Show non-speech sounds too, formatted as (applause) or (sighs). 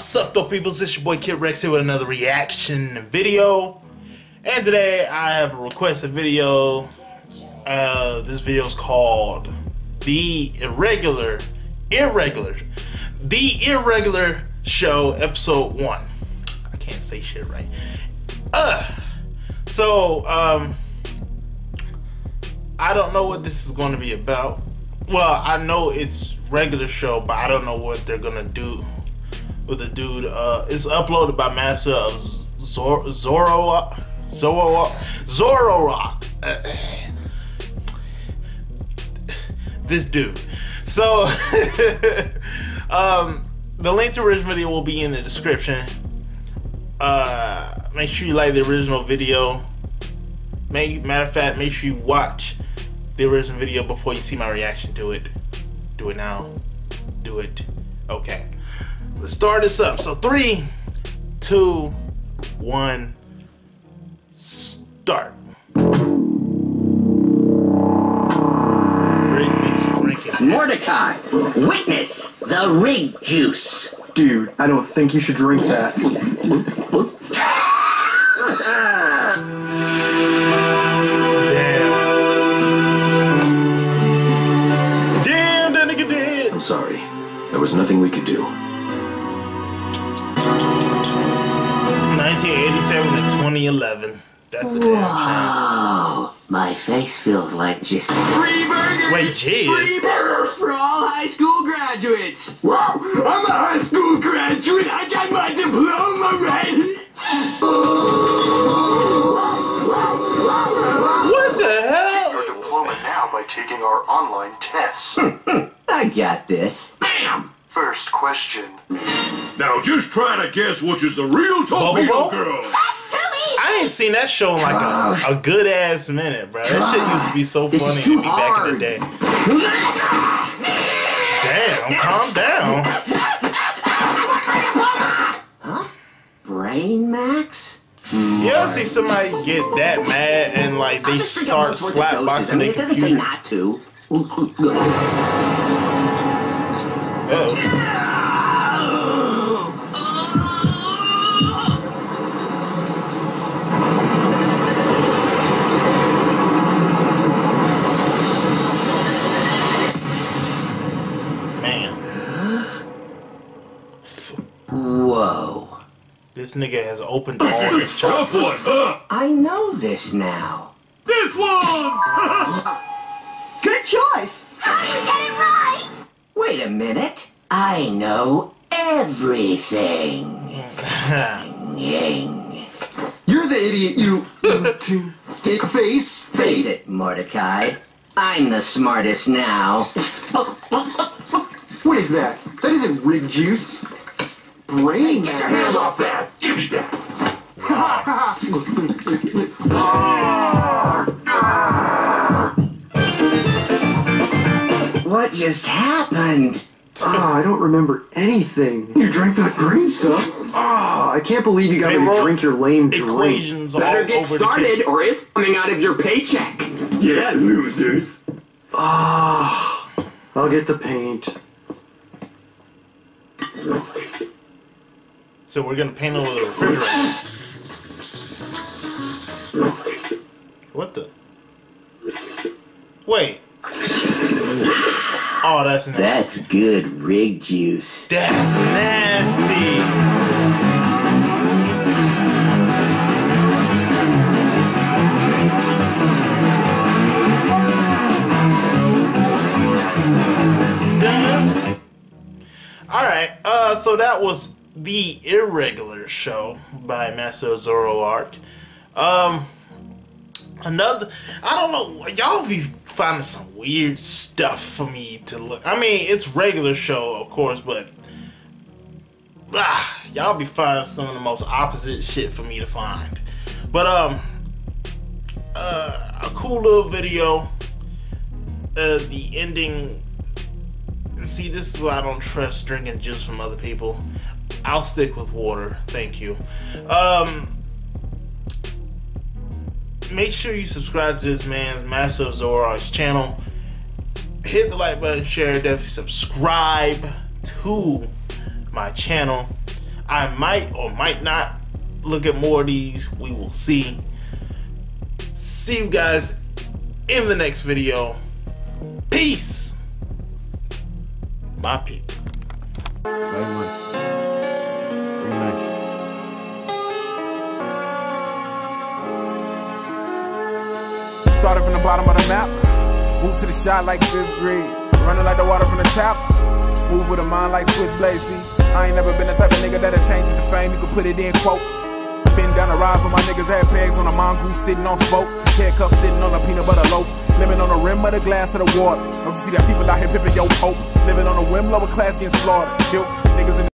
What's up, though, people? It's your boy Kid Rex here with another reaction video. And today I have a requested video. Uh, this video is called The Irregular, Irregular, The Irregular Show, Episode 1. I can't say shit right. Uh, so, um, I don't know what this is going to be about. Well, I know it's regular show, but I don't know what they're gonna do with a dude. Uh, it's uploaded by Master of Zor- Zoro Zoro Zoro Rock. (sighs) This dude. So, (laughs) um, the link to original video will be in the description. Uh, make sure you like the original video. Make, matter of fact, make sure you watch the original video before you see my reaction to it. Do it now. Do it. Okay. Let's start this up. So three, two, one, start. Rigby's drinking. Mordecai, witness the rig juice. Dude, I don't think you should drink that. Damn. Damn, that nigga dead. I'm sorry. There was nothing we could do. 2011. That's a damn Oh, my face feels like just. Free burgers! shame. Wait, Free jeez. burgers for all high school graduates! Whoa! I'm a high school graduate! I got my diploma ready! What the hell? Your diploma now by taking our online tests. (laughs) I got this. Bam! First question. Now just try to guess which is the real Bubble torpedo Ball? girl. I ain't seen that show in like a, a good ass minute, bro. That shit used to be so This funny to me back in the day. Damn, calm down. Huh? Brain Max? You ever see somebody get that mad and like they start slap boxing their it doesn't say computer? not to. Oh. This nigga has opened all his Tough chocolates. I know this now. This one! (laughs) Good choice! How do you get it right? Wait a minute. I know everything. (laughs) You're the idiot, you. Take a face. Face it, Mordecai. I'm the smartest now. (laughs) What is that? That isn't rig juice. Brain Get your hands off that! Give me that! (laughs) What just happened? Ah, I don't remember anything. You drank that green stuff? Ah, I can't believe you got They me to drink your lame drink. Equations all Better get started or it's coming out of your paycheck! Yeah, losers! Ah, I'll get the paint. So we're gonna paint over the refrigerator. What the? Wait. Oh, that's nasty. That's good rig juice. That's nasty. All right. Uh, so that was the irregular show by Master Zoroark. Um, another. I don't know. Y'all be finding some weird stuff for me to look. I mean, it's regular show, of course, but ah, y'all be finding some of the most opposite shit for me to find. But um, uh, a cool little video. Uh, the ending. See, this is why I don't trust drinking juice from other people. I'll stick with water. Thank you. Um, make sure you subscribe to this man's Massive Zoroark's channel. Hit the like button, share, definitely subscribe to my channel. I might or might not look at more of these. We will see. See you guys in the next video. Peace. My people. Started from the bottom of the map. Moved to the shot like fifth grade. Running like the water from the tap. Move with a mind like switchblade. See, I ain't never been the type of nigga that'll change it to fame. You can put it in quotes. Been down the ride for my niggas had pegs on a mongoose sitting on spokes. Handcuffs sitting on a peanut butter loaf. Living on the rim of the glass of the water. Don't you see that people out here pimping your hope? Living on a whim, lower class getting slaughtered. Killed niggas in